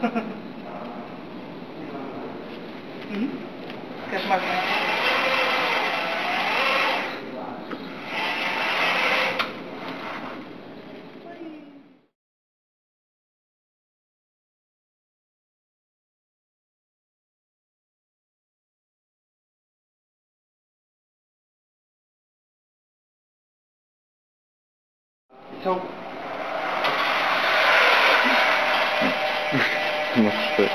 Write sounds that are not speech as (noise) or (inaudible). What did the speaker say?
Ini (laughs) 喂。你笑什么事